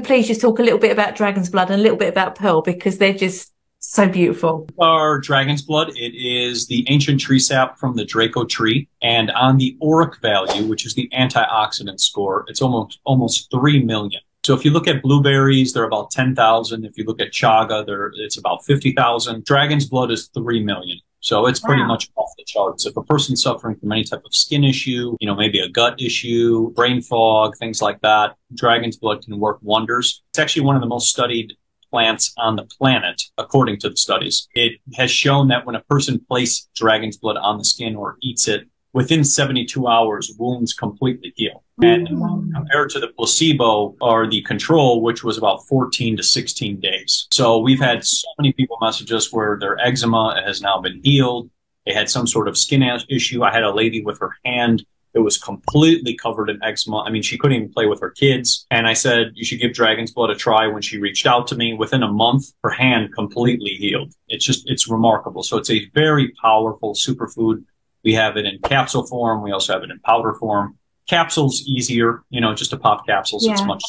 Please just talk a little bit about Dragon's Blood and a little bit about Pearl because they're just so beautiful. Our Dragon's Blood, it is the ancient tree sap from the Draco tree. And on the ORAC value, which is the antioxidant score, it's almost almost 3 million. So if you look at blueberries, they're about 10,000. If you look at chaga, they're, it's about 50,000. Dragon's Blood is 3 million. So it's pretty wow. much off the charts. If a person's suffering from any type of skin issue, you know, maybe a gut issue, brain fog, things like that, dragon's blood can work wonders. It's actually one of the most studied plants on the planet, according to the studies. It has shown that when a person places dragon's blood on the skin or eats it, within 72 hours, wounds completely heal. And mm-hmm. um, compared to the placebo or the control, which was about 14 to 16 days. So we've had so many people message us where their eczema has now been healed. They had some sort of skin issue. I had a lady with her hand it was completely covered in eczema. I mean, she couldn't even play with her kids. And I said, you should give Dragon's Blood a try when she reached out to me. Within a month, her hand completely healed. It's just, it's remarkable. So it's a very powerful superfood. We have it in capsule form. We also have it in powder form. Capsules easier, you know, just to pop capsules. Yeah. It's much